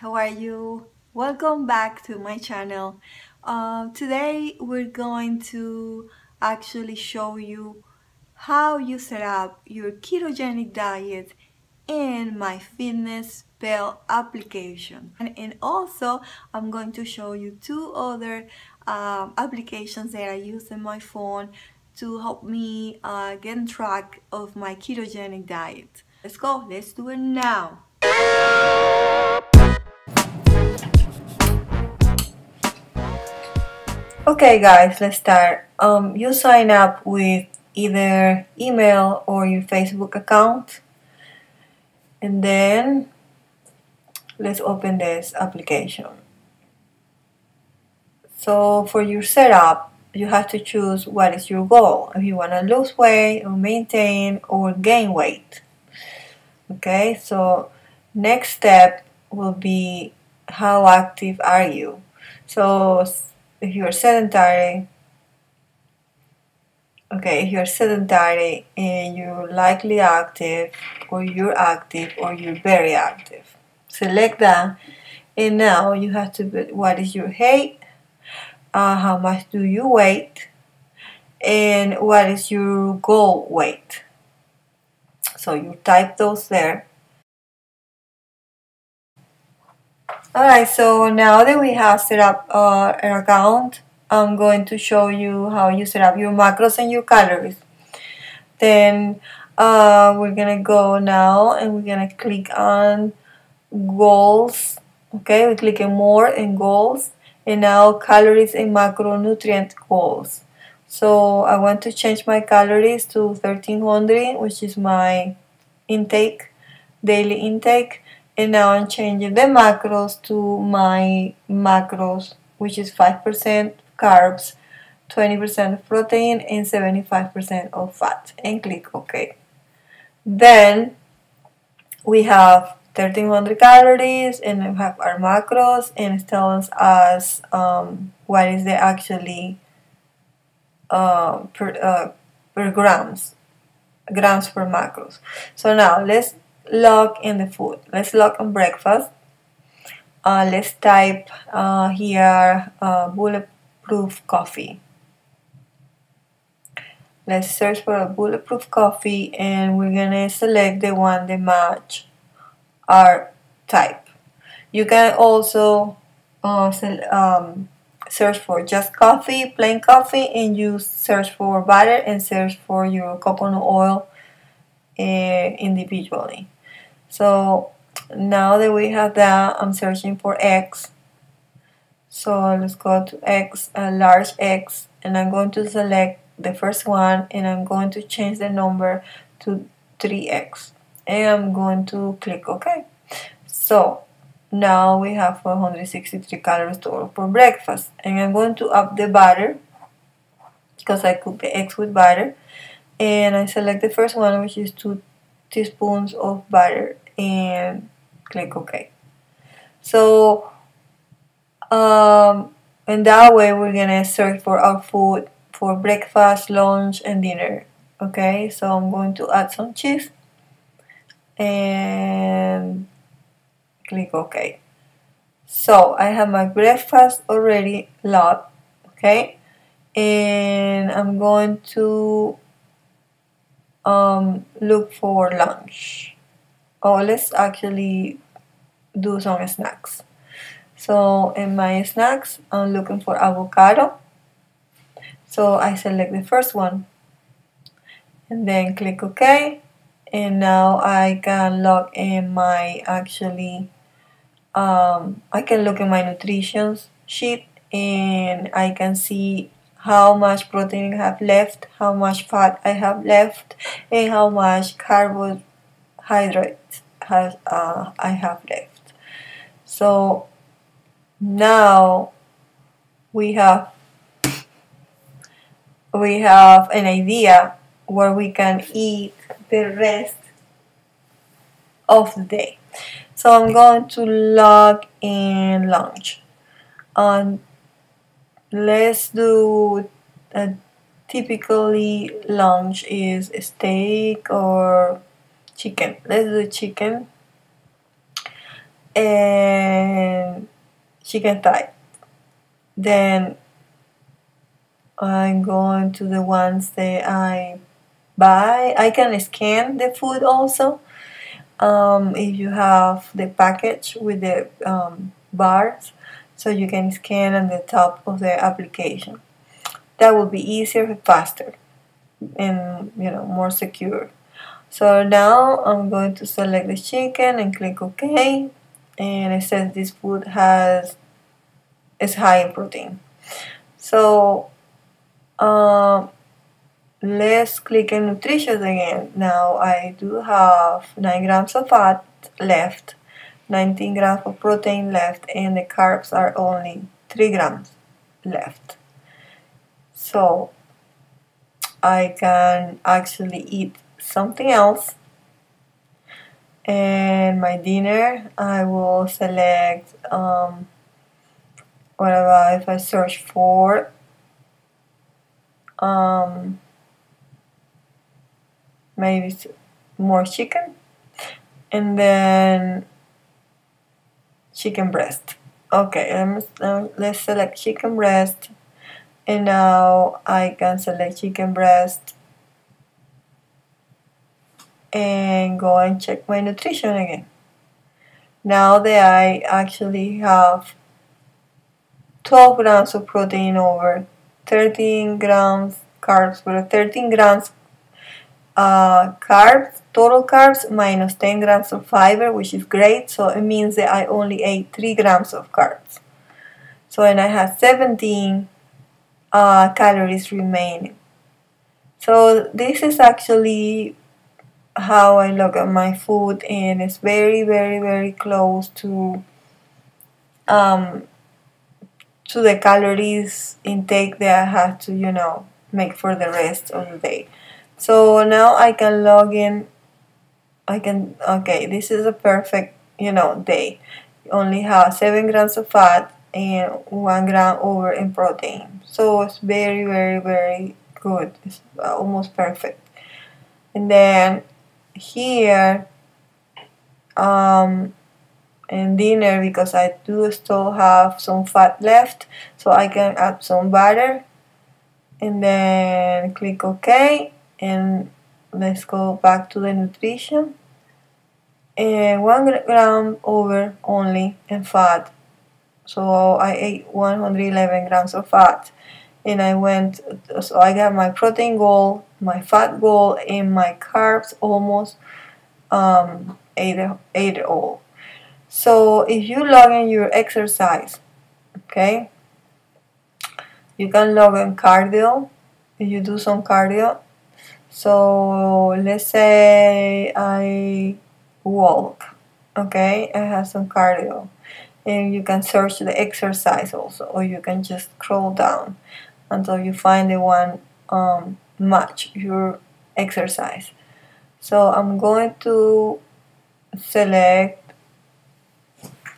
how are you? Welcome back to my channel. Uh, today we're going to actually show you how you set up your ketogenic diet in MyFitnessPal application and, and also I'm going to show you two other um, applications that I use in my phone to help me uh, get track of my ketogenic diet. Let's go, let's do it now. Okay guys, let's start. Um, you sign up with either email or your Facebook account and then let's open this application. So for your setup, you have to choose what is your goal. If you want to lose weight or maintain or gain weight. Okay, so next step will be how active are you? So if you're sedentary, okay, if you're sedentary and you're likely active or you're active or you're very active. Select that and now you have to put what is your height, uh, how much do you weigh, and what is your goal weight. So you type those there. Alright, so now that we have set up uh, an account, I'm going to show you how you set up your macros and your calories. Then uh, we're gonna go now and we're gonna click on goals. Okay, we click on more and goals and now calories and macronutrient goals. So I want to change my calories to 1300 which is my intake, daily intake and now I'm changing the macros to my macros which is 5% carbs, 20% protein and 75% of fat and click OK. Then we have 1300 calories and we have our macros and it tells us um, what is the actually uh, per, uh, per grams grams per macros. So now let's log in the food. Let's log on breakfast. Uh, let's type uh, here uh, bulletproof coffee. Let's search for a bulletproof coffee and we're gonna select the one that match our type. You can also uh, um, search for just coffee, plain coffee, and you search for butter and search for your coconut oil uh, individually. So now that we have that, I'm searching for eggs. So let's go to X, a large X, and I'm going to select the first one and I'm going to change the number to 3X. And I'm going to click OK. So now we have 463 calories total for breakfast and I'm going to up the butter because I cook the eggs with butter and I select the first one which is 2 teaspoons of butter and click OK so um, and that way we're gonna search for our food for breakfast lunch and dinner okay so I'm going to add some cheese and click OK. So I have my breakfast already logged, okay? And I'm going to um, look for lunch. Oh, let's actually do some snacks. So in my snacks, I'm looking for avocado. So I select the first one and then click OK. And now I can log in my actually um, I can look in my nutrition sheet and I can see how much protein I have left, how much fat I have left, and how much carbohydrates has, uh, I have left. So now we have we have an idea where we can eat the rest of the day. So I'm going to log in lunch. Um, let's do a typically lunch is steak or chicken. Let's do chicken. and chicken thigh. Then I'm going to the ones that I buy. I can scan the food also. Um, if you have the package with the um, bars, so you can scan on the top of the application. That will be easier faster and you know more secure. So now I'm going to select the chicken and click OK and it says this food has is high in protein. So um, let's click in nutrition again. Now I do have 9 grams of fat left, 19 grams of protein left, and the carbs are only 3 grams left. So I can actually eat something else. And my dinner I will select um, what about if I search for um, maybe more chicken. And then chicken breast. Okay let's select chicken breast. And now I can select chicken breast and go and check my nutrition again now that I actually have 12 grams of protein over 13 grams carbs but 13 grams uh, carbs, total carbs minus 10 grams of fiber, which is great. So it means that I only ate 3 grams of carbs. So and I have 17 uh, calories remaining. So this is actually how I look at my food and it's very very very close to um, to the calories intake that I have to you know make for the rest of the day. So now I can log in. I can, okay, this is a perfect, you know, day. You only have 7 grams of fat and 1 gram over in protein. So it's very, very, very good. It's almost perfect. And then here, um, in dinner because I do still have some fat left so I can add some butter and then click OK and let's go back to the nutrition. And one gram over only in fat. So I ate 111 grams of fat and I went so I got my protein goal my fat goal and my carbs almost um, ate, ate it all so if you log in your exercise okay you can log in cardio if you do some cardio so let's say I walk, okay, I have some cardio. And you can search the exercise also, or you can just scroll down until you find the one um, match your exercise. So I'm going to select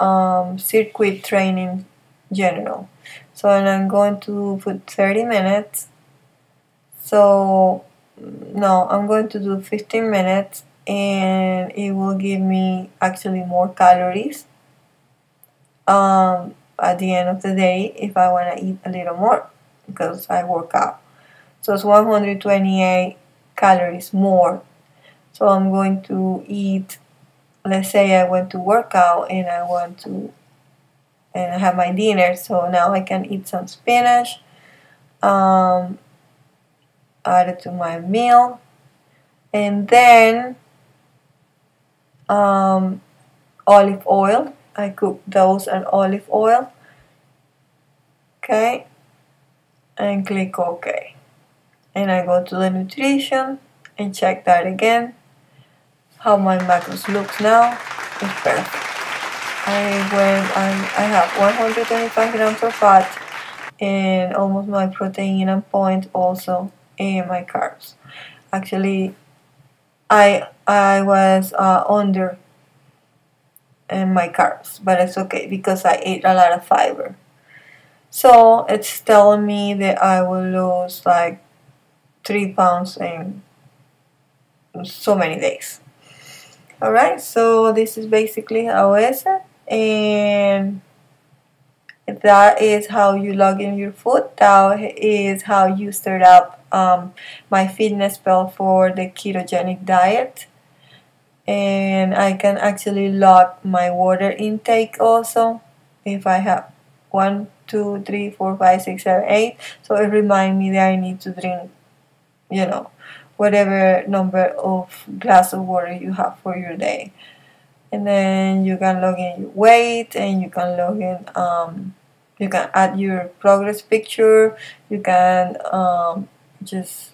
um, circuit training general. So and I'm going to put 30 minutes. So no, I'm going to do 15 minutes and it will give me actually more calories um, at the end of the day if I want to eat a little more because I work out. So it's 128 calories more. So I'm going to eat, let's say I went to work out and I want to and I have my dinner. So now I can eat some spinach, um, add it to my meal and then um, olive oil I cook those in olive oil okay and click OK and I go to the nutrition and check that again how my macros looks now is perfect I went I, I have 125 grams of fat and almost my protein and point also and my carbs. Actually, I I was uh, under in my carbs, but it's okay because I ate a lot of fiber. So it's telling me that I will lose like three pounds in so many days. Alright, so this is basically it. and that is how you log in your food that is how you start up um, MyFitnessPal for the ketogenic diet and I can actually log my water intake also if I have one two three four five six seven eight so it reminds me that I need to drink you know whatever number of glass of water you have for your day. And then you can log in your weight and you can log in um, you can add your progress picture. You can um, just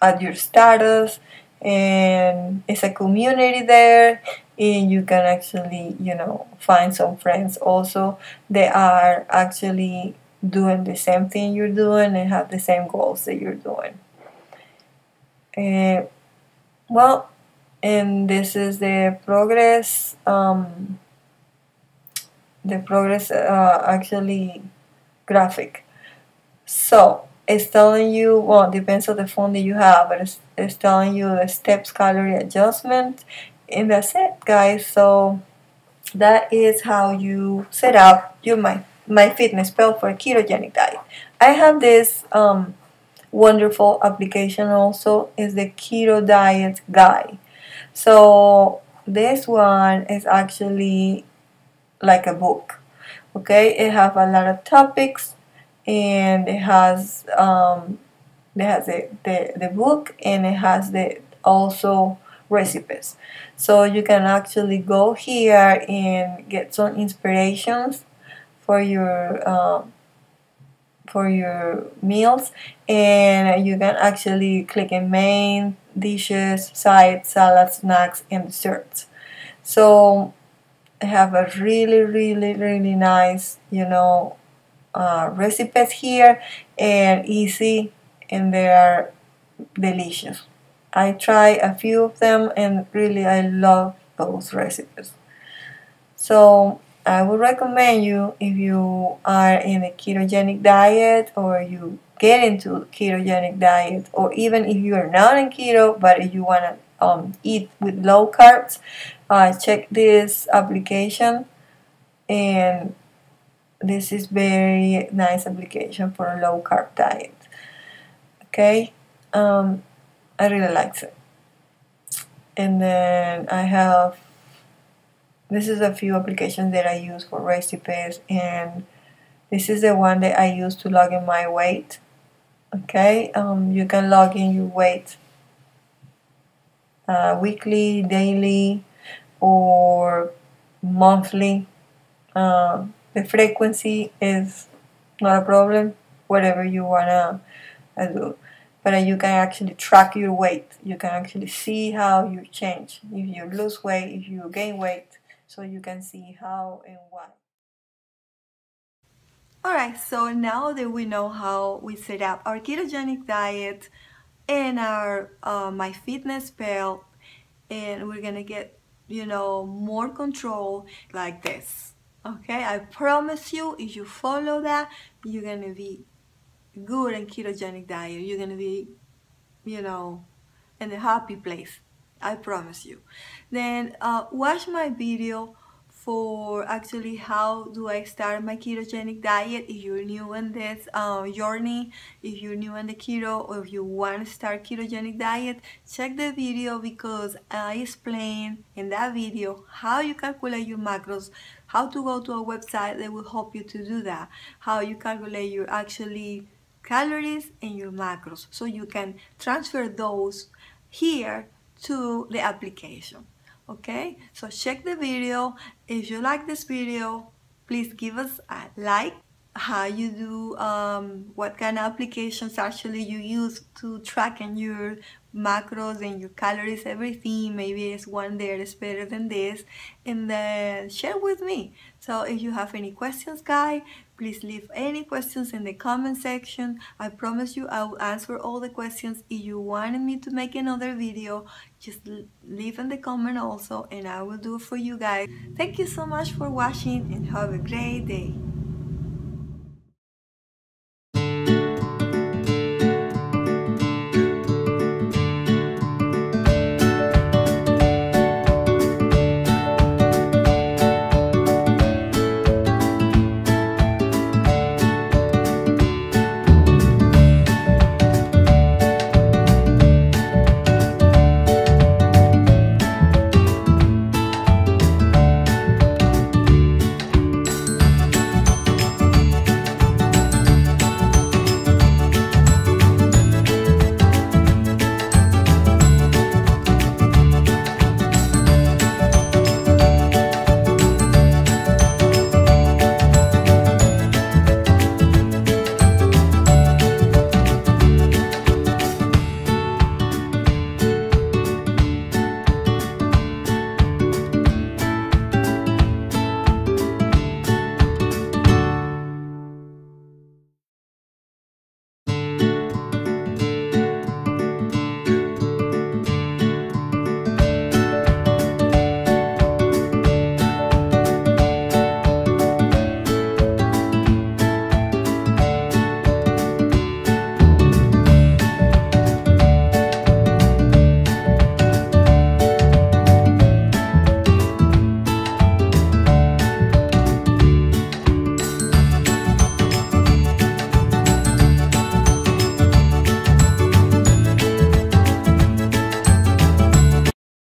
add your status and it's a community there and you can actually you know find some friends also. They are actually doing the same thing you're doing and have the same goals that you're doing and well and this is the progress um, the progress uh, actually graphic. So it's telling you well depends on the phone that you have but it's, it's telling you the steps calorie adjustment and that's it guys. So that is how you set up your my my fitness MyFitnessPal for a ketogenic diet. I have this um, wonderful application also is the keto diet guide so this one is actually like a book okay? It have a lot of topics and it has um, it has the, the, the book and it has the also recipes. So you can actually go here and get some inspirations for your um, for your meals and you can actually click in main dishes side salads, snacks and desserts so I have a really really really nice you know uh, recipes here and easy and they are delicious. I try a few of them and really I love those recipes. So I would recommend you if you are in a ketogenic diet or you get into ketogenic diet or even if you are not in keto but if you want to um, eat with low carbs uh, check this application. And this is very nice application for a low carb diet. Okay? Um, I really like it. And then I have this is a few applications that I use for recipes and this is the one that I use to log in my weight okay um, you can log in your weight uh, weekly daily or monthly uh, the frequency is not a problem, whatever you wanna uh, do. But uh, you can actually track your weight. You can actually see how you change. If you lose weight, if you gain weight, so you can see how and why. Alright, so now that we know how we set up our ketogenic diet and our uh, MyFitnessPal, and we're gonna get you know more control like this okay? I promise you if you follow that you're gonna be good in ketogenic diet. You're gonna be you know in a happy place i promise you. Then uh, watch my video for actually how do I start my ketogenic diet if you're new in this uh, journey if you're new in the keto or if you want to start ketogenic diet check the video because I explain in that video how you calculate your macros how to go to a website that will help you to do that how you calculate your actually calories and your macros. So you can transfer those here to the application okay? So check the video. If you like this video please give us a like. How you do um, what kind of applications actually you use to track in your macros and your calories everything. Maybe it's one there is better than this. And then share with me. So if you have any questions guys please leave any questions in the comment section. I promise you i will answer all the questions. If you wanted me to make another video just leave in the comment also and i will do it for you guys. Thank you so much for watching and have a great day